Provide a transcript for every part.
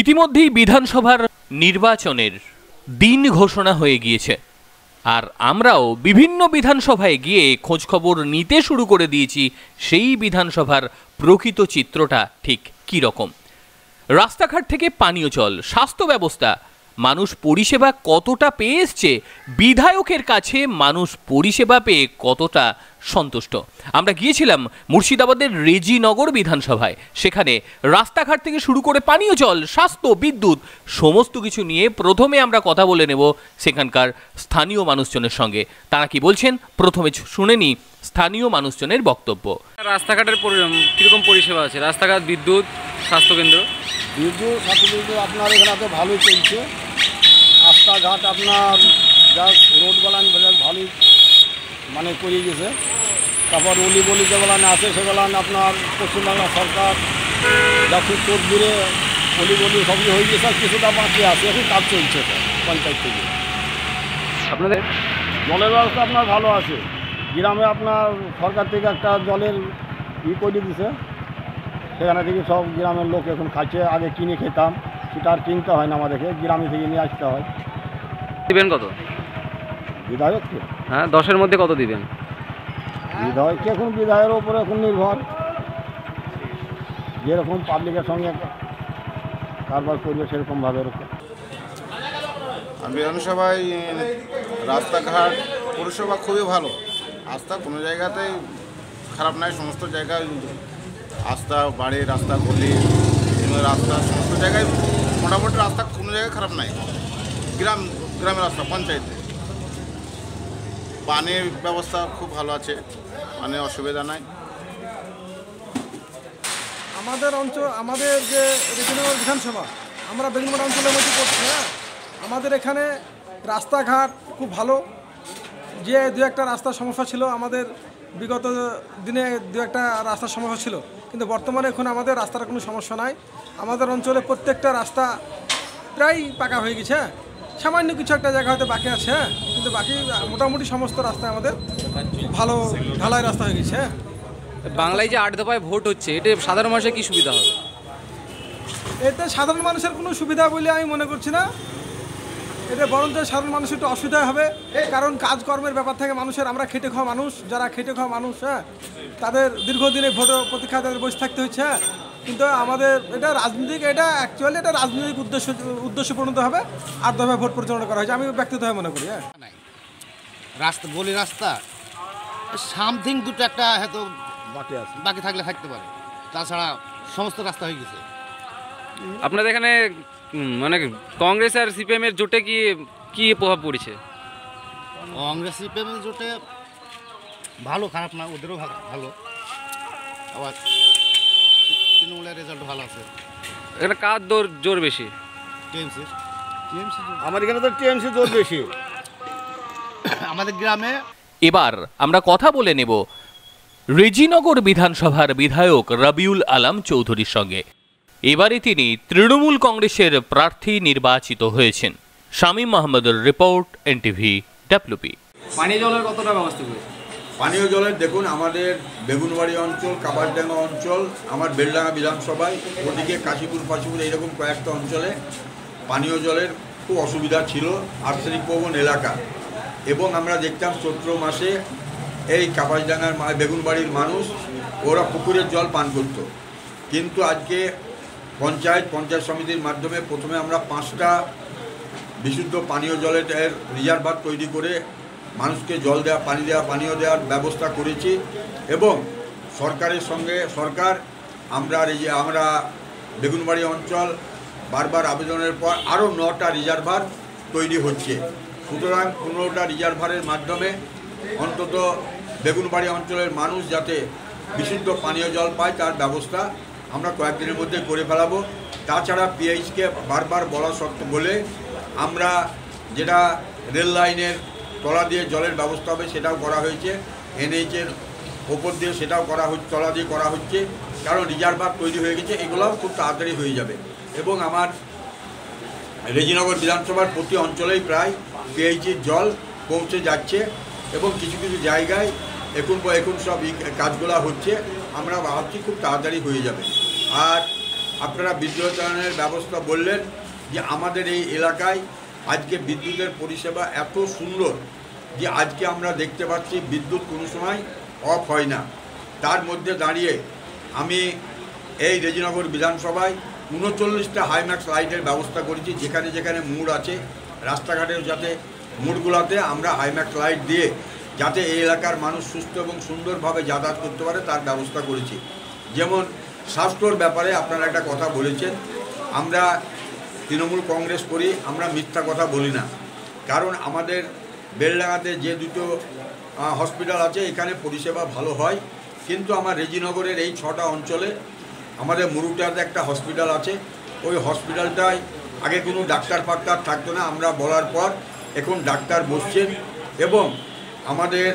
ইতিমধ্যেই বিধানসভার নির্বাচনের দিন ঘোষণা হয়ে গিয়েছে। আর আমরাও বিভিন্ন বিধানসভায় গিয়ে খোঁজখবর নিতে শুরু করে দিয়েছি, সেই বিধানসভার প্রকৃত চিত্রটা ঠিক কী রকম রাস্তাঘাট থেকে পানীয় জল, স্বাস্থ্য ব্যবস্থা মানুষ পরিষেবা কতটা পেয়ে এসছে বিধায়কের কাছে মানুষ পরিষেবা পেয়ে কতটা সন্তুষ্ট? আমরা গিয়েছিলাম মুর্শিদাবাদের রেজিনগর বিধানসভায়। সেখানে রাস্তাঘাট থেকে শুরু করে পানীয় জল স্বাস্থ্য বিদ্যুৎ সমস্ত কিছু নিয়ে প্রথমে আমরা কথা বলে নেব সেখানকার স্থানীয় মানুষজনের সঙ্গে। তারা কি বলছেন? প্রথমে শুনে নিই স্থানীয় মানুষজনের বক্তব্য। রাস্তাঘাটের কীরকম পরিষেবা আছে? রাস্তাঘাট বিদ্যুৎ স্বাস্থ্যকেন্দ্র? বিদ্যুৎ সাথে আপনার এখানে তো ভালোই চলছে। রাস্তাঘাট আপনার যা রোড বালান ভালোই মানে করিয়ে গেছে তারপর অলি গলি যেগুলান আছে সেগুলান আপনার পশ্চিমবাংলা সরকার যা খুব তোর দূরে অলি গলি সবই হয়ে গেছে কিছুটা বাকি আছে এখন কাজ চলছে পঞ্চায়েত থেকে। আপনাদের? জলের ব্যবস্থা আপনার ভালো আছে। গ্রামে আপনার সরকার থেকে একটা জলের ই করে দিছে। সেখানে থেকে সব গ্রামের লোক এখন খাচ্ছে আগে কিনে খেতাম সেটা আর কিনতে হয় না আমাদেরকে গ্রামে থেকে নিয়ে আসতে হয়। দিবেন কত? বিধায়ককে হ্যাঁ দশের মধ্যে কত দিবেন? বিধায়ককে এখন? বিধায়কের ওপরে এখন নির্ভর। যেরকম পাবলিকের সঙ্গে কারবার করবে সেরকমভাবে এরকম। আর বিধানসভায় রাস্তাঘাট পরিষেবা খুবই ভালো। রাস্তা কোনো জায়গাতেই খারাপ নাই সমস্ত জায়গায় রাস্তা বাড়ি রাস্তা গলি রাস্তা সমস্ত জায়গায় মোটামুটি রাস্তা কোনো জায়গায় খারাপ নাই। গ্রাম গ্রামের রাস্তা, পঞ্চায়েতে। পানির ব্যবস্থা খুব ভালো আছে, পানির অসুবিধা নাই। আমাদের অঞ্চল, আমাদের যে রিজনাল বিধানসভা, আমরা বেগুনমারা অঞ্চলের মধ্যে পড়ছি হ্যাঁ? আমাদের এখানে রাস্তাঘাট খুব ভালো। যে দু একটা রাস্তার সমস্যা ছিল, আমাদের বিগত দিনে দু একটা রাস্তার সমস্যা ছিল। কিন্তু বর্তমানে এখন আমাদের রাস্তার কোনো সমস্যা নাই। আমাদের অঞ্চলে প্রত্যেকটা রাস্তা প্রায় পাকা হয়ে গেছে হ্যাঁ। সামান্য কিছু একটা জায়গা হয়তো বাকি আছে হ্যাঁ? কিন্তু বাকি মোটামুটি সমস্ত রাস্তা আমাদের ভালো ঢালাই রাস্তা হয়ে গেছে হ্যাঁ? বাংলায় যে আট দফায় ভোট হচ্ছে এটা সাধারণ মানুষের কী সুবিধা হবে? এতে সাধারণ মানুষের কোনো সুবিধা বলে আমি মনে করছি না। এটা বরঞ্চ সাধারণ মানুষের একটু অসুবিধা হবে কারণ কাজকর্মের ব্যাপার থেকে মানুষের আমরা খেটে খাওয়া মানুষ যারা খেটে খাওয়া মানুষ হ্যাঁ? তাদের দীর্ঘদিনে ভোট প্রতীক্ষা তাদের বসে থাকতে হচ্ছে হ্যাঁ? কিন্তু আমাদের এটা রাজনৈতিক এটা অ্যাকচুয়ালি এটা রাজনৈতিক উদ্দেশ্য উদ্দেশ্য পরিণত হবে আর দফায় ভোট পরিচালনা করা হয়েছে। আমি ব্যক্তিগতভাবে মনে করি হ্যাঁ। নাই। রাস্তা গলি রাস্তা সামথিং দুটো একটা হয়তো বাকি আছে। বাকি থাকলে থাকতে পারে। তাছাড়া সমস্ত রাস্তা হয়ে গেছে। আপনাদের এখানে মানে কংগ্রেস আর সিপিএম এর জোটে কি কি প্রভাব পড়েছে? কংগ্রেস সিপিএম এর জোটে ভালো খারাপ না ওদেরও ভালো ভালো। আবার তৃণমূলের রেজাল্ট ভালো আছে। এখানে কার দোর জোর বেশি? টিএমসির আমার এখানে তো টিএমসি জোর বেশি। আমাদের গ্রামে এবার আমরা কথা বলে নেব রেজিনগর বিধানসভার বিধায়ক রবিউল আলম চৌধুরীর সঙ্গে। এবারে তিনি তৃণমূল কংগ্রেসের প্রার্থী নির্বাচিত হয়েছেন। শামীম মাহমুদের রিপোর্ট এনটিভি ডাব্লিউপি পানীয় জলের কতটা ব্যবস্থা করেছে? পানীয় জলের, দেখুন, আমাদের বেগুনবাড়ি অঞ্চল, কাবারডাঙ্গা অঞ্চল, আমার বেলডাঙ্গা বিধানসভায়, ওদিকে কাশীপুর ফাশিপুর এইরকম কয়েকটা অঞ্চলে পানীয় জলের খুব অসুবিধা ছিল, আর্সেনিক ভবন এলাকা। এবং আমরা দেখতাম চৈত্র মাসে এই কাপাসডাঙ্গার বেগুনবাড়ির মানুষ, ওরা পুকুরের জল পান করত। কিন্তু আজকে পঞ্চায়েত পঞ্চায়েত সমিতির মাধ্যমে প্রথমে আমরা পাঁচটা বিশুদ্ধ পানীয় জলের রিজার্ভার তৈরি করে মানুষকে জল দেওয়া, পানি দেওয়া, পানীয় দেওয়ার ব্যবস্থা করেছি এবং সরকারের সঙ্গে, সরকার, আমরা এই যে, আমরা বেগুনবাড়ি অঞ্চল বারবার আবেদনের পর আরও নটা রিজার্ভার তৈরি হচ্ছে। সুতরাং পনেরোটা রিজার্ভারের মাধ্যমে অন্তত বেগুনবাড়ি অঞ্চলের মানুষ যাতে বিশুদ্ধ পানীয় জল পায় তার ব্যবস্থা আমরা কয়েকদিনের মধ্যে করে ফেলাবো। তাছাড়া পিএইচকে বারবার বলা সত্ত্বেও বলে আমরা যেটা রেল লাইনের তলা দিয়ে জলের ব্যবস্থা হবে, সেটাও করা হয়েছে। এনএইচের ওপর দিয়ে সেটাও করা হচ্ছে, তলা দিয়ে করা হচ্ছে। কারণ রিজার্ভার তৈরি হয়ে গেছে, এগুলোও খুব তাড়াতাড়ি হয়ে যাবে। এবং আমার রেজিনগর বিধানসভার প্রতি অঞ্চলেই প্রায় পিএইচির জল পৌঁছে যাচ্ছে এবং কিছু কিছু জায়গায় এখন এখন সব কাজগুলো হচ্ছে। আমরা ভাবছি খুব তাড়াতাড়ি হয়ে যাবে। আর আপনারা বিদ্যুৎ ব্যবস্থা বললেন যে আমাদের এই এলাকায় আজকে বিদ্যুতের পরিষেবা এত সুন্দর যে আজকে আমরা দেখতে পাচ্ছি বিদ্যুৎ কোনো সময় অফ হয় না। তার মধ্যে দাঁড়িয়ে আমি এই রেজিনগর বিধানসভায় উনচল্লিশটা হাইম্যাক্স লাইটের ব্যবস্থা করেছি, যেখানে যেখানে মোড় আছে রাস্তাঘাটের যাতে মোড়গুলোতে আমরা হাইম্যাক্স লাইট দিয়ে যাতে এই এলাকার মানুষ সুস্থ এবং সুন্দরভাবে যাতায়াত করতে পারে, তার ব্যবস্থা করেছি। যেমন স্বাস্থ্যর ব্যাপারে আপনারা একটা কথা বলেছেন, আমরা তৃণমূল কংগ্রেস করি, আমরা মিথ্যা কথা বলি না। কারণ আমাদের বেলডাঙাতে যে দুটো হসপিটাল আছে, এখানে পরিষেবা ভালো হয়। কিন্তু আমার রেজিনগরের এই ছটা অঞ্চলে আমাদের মুরুটাতে একটা হসপিটাল আছে। ওই হসপিটালটায় আগে কোনো ডাক্তার ফাক্তার থাকতো না, আমরা বলার পর এখন ডাক্তার বসছেন এবং আমাদের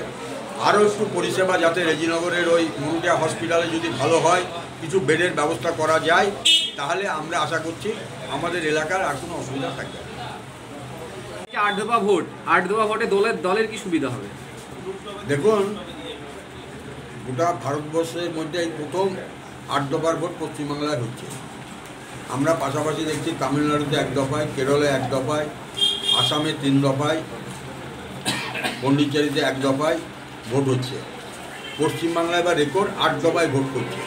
আরও একটু পরিষেবা যাতে রেজিনগরের ওই মুরুটিয়া হসপিটালে যদি ভালো হয়, কিছু বেডের ব্যবস্থা করা যায়, তাহলে আমরা আশা করছি আমাদের এলাকার আর কোনো অসুবিধা থাকবে আট দফা ভোট? আট দফা ভোটে দলের দলের কি সুবিধা হবে? দেখুন গোটা ভারতবর্ষের মধ্যে এই প্রথম আট দফার ভোট পশ্চিমবাংলায় হচ্ছে। আমরা পাশাপাশি দেখছি তামিলনাড়ুতে এক দফায় কেরলে এক দফায় আসামে তিন দফায় পন্ডিচেরিতে এক দফায় ভোট হচ্ছে। পশ্চিমবাংলায় বা রেকর্ড আট দফায় ভোট করছে।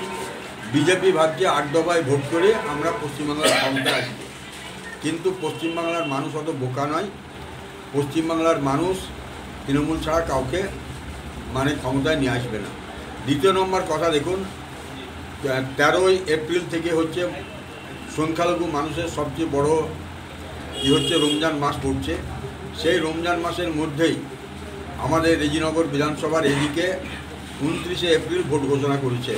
বিজেপি ভাবছে আট দফায় ভোট করে আমরা পশ্চিমবাংলার ক্ষমতায় আসব কিন্তু পশ্চিমবাংলার মানুষ অত বোকা নয়। পশ্চিমবাংলার মানুষ তৃণমূল ছাড়া কাউকে মানে ক্ষমতায় নিয়ে আসবে না। দ্বিতীয় নম্বর কথা দেখুন, তেরোই এপ্রিল থেকে হচ্ছে সংখ্যালঘু মানুষের সবচেয়ে বড় ই হচ্ছে রমজান মাস পড়ছে। সেই রমজান মাসের মধ্যেই আমাদের রেজিনগর বিধানসভার এদিকে উনত্রিশে এপ্রিল ভোট ঘোষণা করেছে।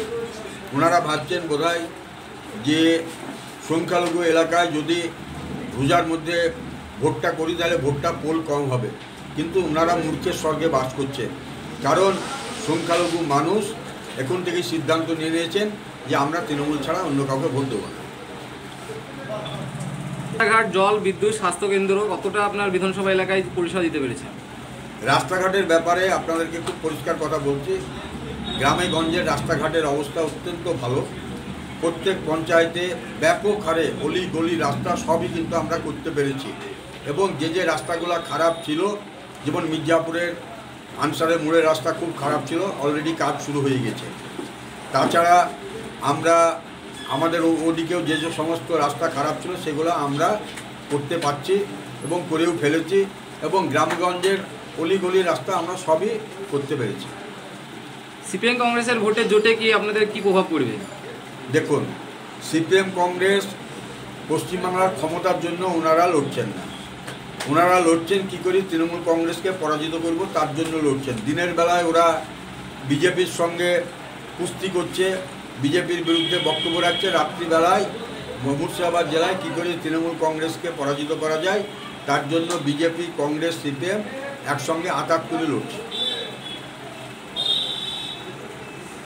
ওনারা ভাবছেন বোধহয় যে সংখ্যালঘু এলাকায় যদি রোজার মধ্যে ভোটটা করি তাহলে ভোটটা পোল কম হবে। কিন্তু ওনারা মূর্খের স্বর্গে বাস করছে। কারণ সংখ্যালঘু মানুষ এখন থেকে সিদ্ধান্ত নিয়ে নিয়েছেন যে আমরা তৃণমূল ছাড়া অন্য কাউকে ভোট দেবো না। রাস্তাঘাট জল বিদ্যুৎ স্বাস্থ্যকেন্দ্র কতটা আপনার বিধানসভা এলাকায় পরিষেবা দিতে পেরেছে? রাস্তাঘাটের ব্যাপারে আপনাদেরকে খুব পরিষ্কার কথা বলছি। গ্রামে গঞ্জের রাস্তাঘাটের অবস্থা অত্যন্ত ভালো। প্রত্যেক পঞ্চায়েতে ব্যাপক হারে অলি গলি রাস্তা সবই কিন্তু আমরা করতে পেরেছি। এবং যে যে রাস্তাগুলো খারাপ ছিল, যেমন মির্জাপুরের আনসারের মোড়ের রাস্তা খুব খারাপ ছিল অলরেডি কাজ শুরু হয়ে গেছে। তাছাড়া আমরা, আমাদের ওদিকেও যে যে সমস্ত রাস্তা খারাপ ছিল, সেগুলো আমরা করতে পারছি এবং করেও ফেলেছি। এবং গ্রামগঞ্জের অলিগলি রাস্তা আমরা সবই করতে পেরেছি। সিপিএম কংগ্রেসের ভোটে জোটে কি আপনাদের কি প্রভাব পড়বে? দেখুন, সিপিএম কংগ্রেস পশ্চিমবাংলার ক্ষমতার জন্য ওনারা লড়ছেন না। ওনারা লড়ছেন কি করে তৃণমূল কংগ্রেসকে পরাজিত করব, তার জন্য লড়ছেন। দিনের বেলায় ওরা বিজেপির সঙ্গে কুস্তি করছে, বিজেপির বিরুদ্ধে বক্তব্য রাখছে। রাত্রিবেলায় মুর্শিদাবাদ জেলায় কী করে তৃণমূল কংগ্রেসকে পরাজিত করা যায়, তার জন্য বিজেপি, কংগ্রেস, সিপিএম একসঙ্গে আঘাত করে লড়ছে।